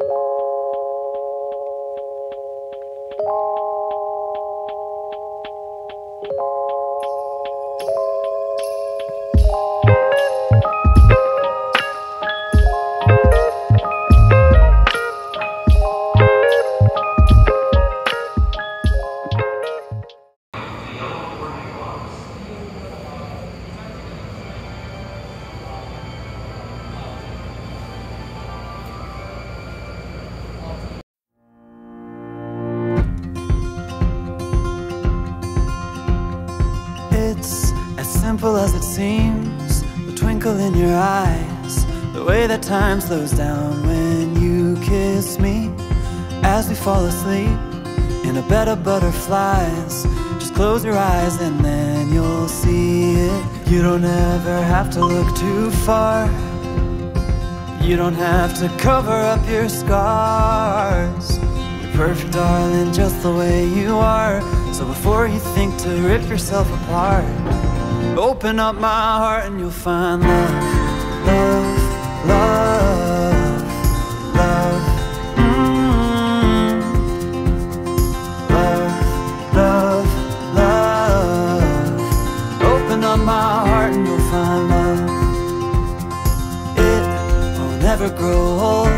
It's simple as it seems. The twinkle in your eyes. The way that time slows down when you kiss me. As we fall asleep in a bed of butterflies. Just close your eyes and then you'll see it. You don't ever have to look too far. You don't have to cover up your scars. You're perfect, darling, just the way you are. So before you think to rip yourself apart Open up my heart and you'll find love, love, love, love mm. Love, love, love. Open up my heart and you'll find love. It will never grow old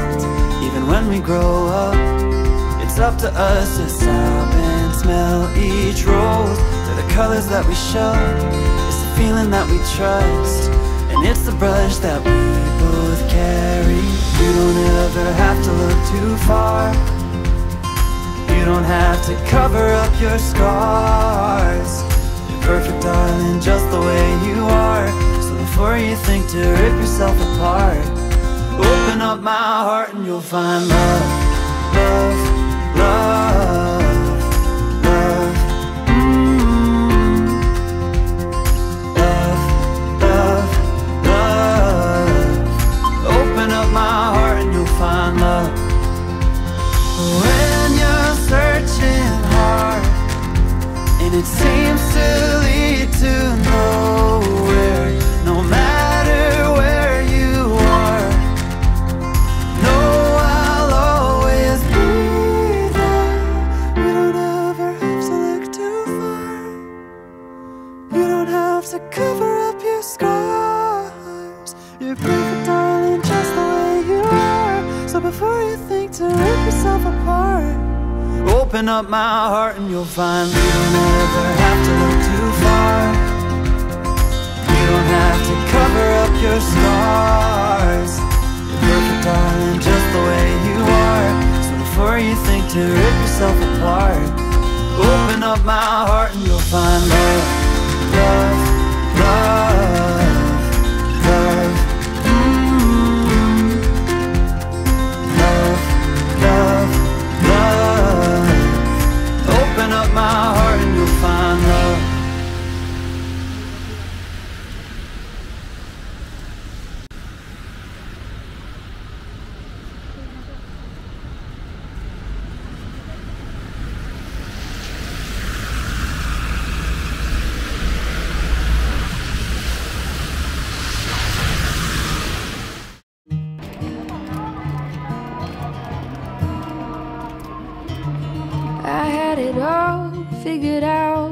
Even when we grow up. It's up to us to stop and smell each rose. They're the colors that we show feeling that we trust. And it's the brush that we both carry. You don't ever have to look too far. You don't have to cover up your scars. You're perfect, darling, just the way you are. So before you think to rip yourself apart Open up my heart and you'll find love, love, it seems to lead to nowhere No matter where you are No, I'll always be there. You don't ever have to look too far. You don't have to cover up your scars. You're perfect, darling, just the way you are. So before you think to rip yourself apart Open up my heart and you'll find You don't ever have to look too far. You don't have to cover up your scars. You're perfect, darling, just the way you are. So before you think to rip yourself apart Open up my heart and you'll find it all figured out.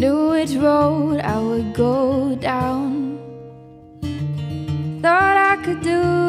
Knew which road I would go down. Thought I could do